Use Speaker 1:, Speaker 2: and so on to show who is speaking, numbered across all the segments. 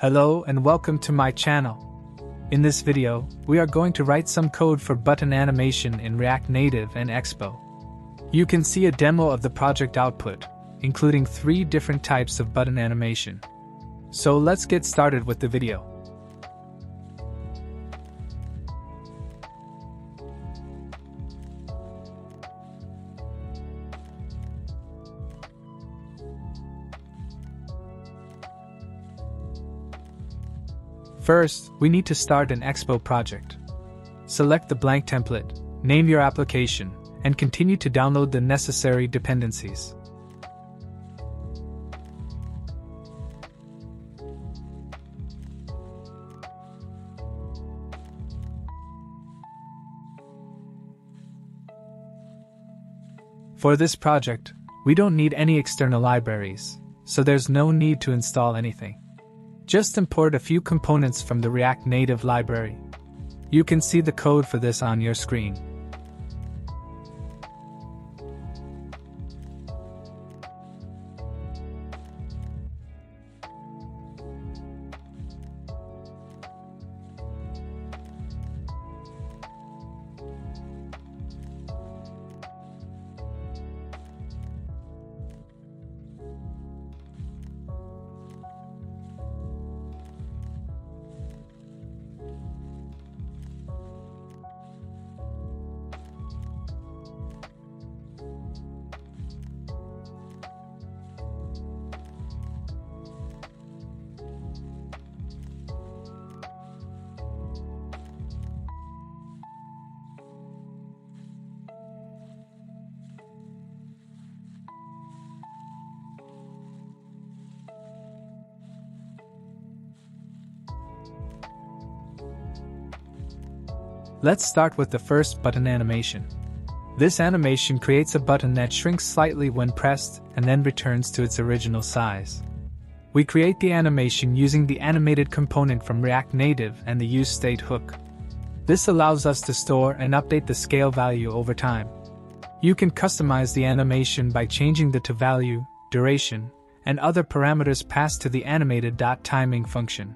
Speaker 1: Hello and welcome to my channel. In this video, we are going to write some code for button animation in React Native and Expo. You can see a demo of the project output, including three different types of button animation. So let's get started with the video. First, we need to start an Expo project. Select the blank template, name your application, and continue to download the necessary dependencies. For this project, we don't need any external libraries, so there's no need to install anything. Just import a few components from the React Native library. You can see the code for this on your screen. Let's start with the first button animation. This animation creates a button that shrinks slightly when pressed and then returns to its original size. We create the animation using the animated component from React Native and the useState hook. This allows us to store and update the scale value over time. You can customize the animation by changing the to value, duration, and other parameters passed to the animated.timing function.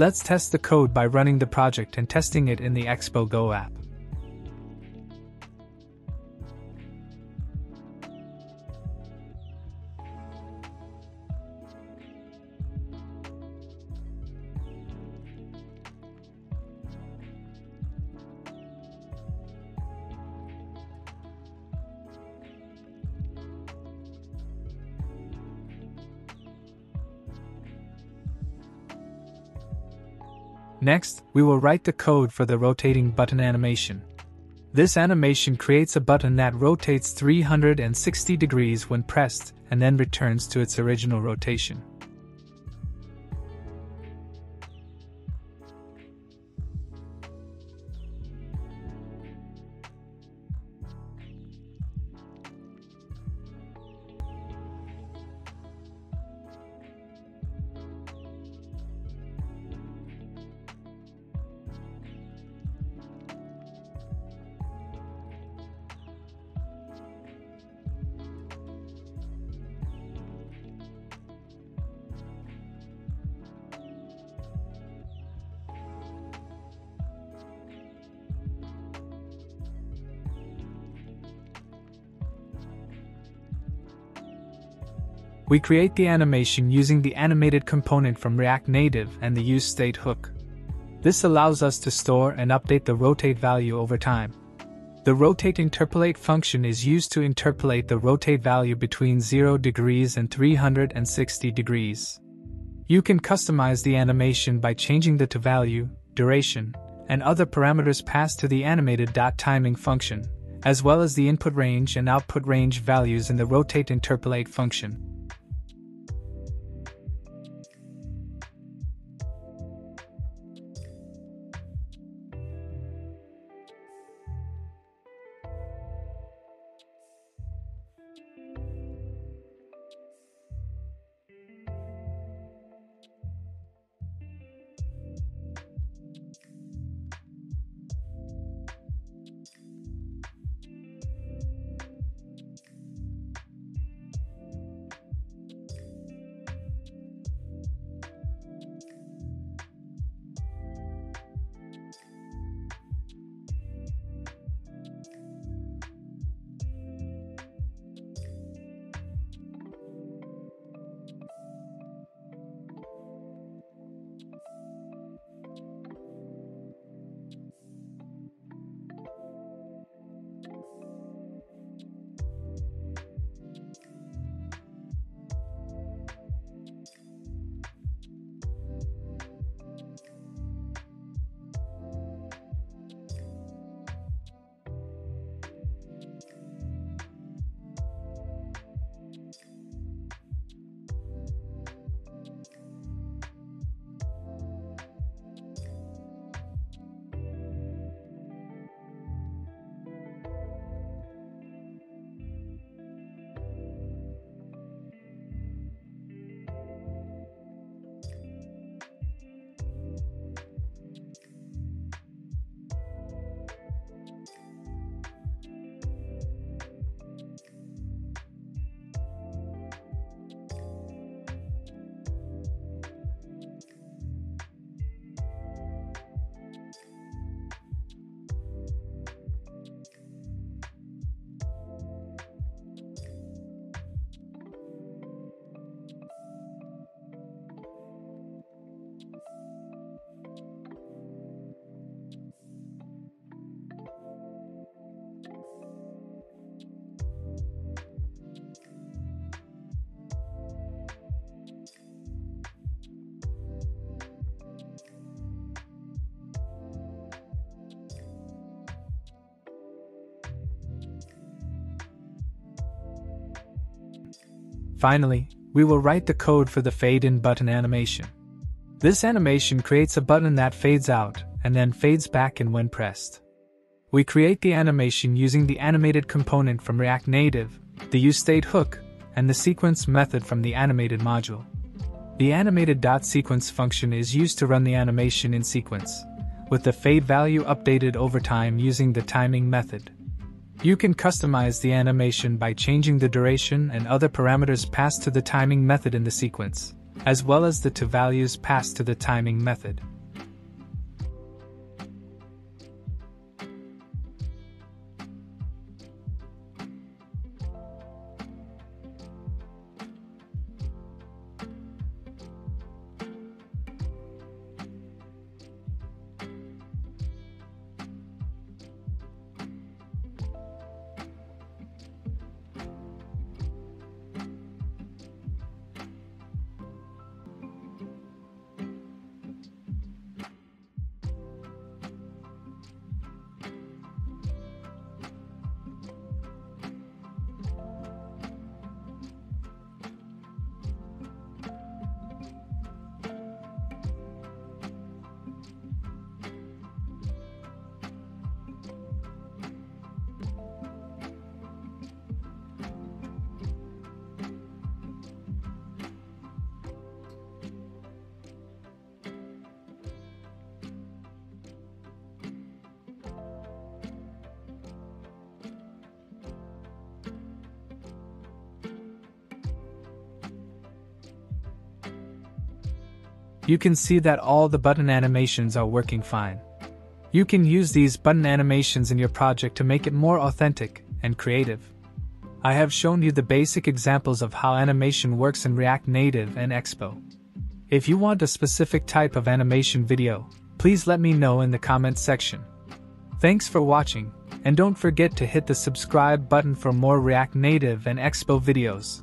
Speaker 1: Let's test the code by running the project and testing it in the Expo Go app. Next, we will write the code for the rotating button animation. This animation creates a button that rotates 360 degrees when pressed and then returns to its original rotation. We create the animation using the animated component from React Native and the useState hook. This allows us to store and update the rotate value over time. The rotate interpolate function is used to interpolate the rotate value between 0 degrees and 360 degrees. You can customize the animation by changing the to value, duration, and other parameters passed to the animated.timing function, as well as the input range and output range values in the rotate interpolate function. Finally, we will write the code for the fade in button animation. This animation creates a button that fades out and then fades back in when pressed. We create the animation using the animated component from React Native, the useState hook, and the sequence method from the animated module. The animated.sequence function is used to run the animation in sequence, with the fade value updated over time using the timing method. You can customize the animation by changing the duration and other parameters passed to the timing method in the sequence, as well as the to values passed to the timing method. You can see that all the button animations are working fine. You can use these button animations in your project to make it more authentic and creative. I have shown you the basic examples of how animation works in React Native and Expo. If you want a specific type of animation video, please let me know in the comments section. Thanks for watching, and don't forget to hit the subscribe button for more React Native and Expo videos.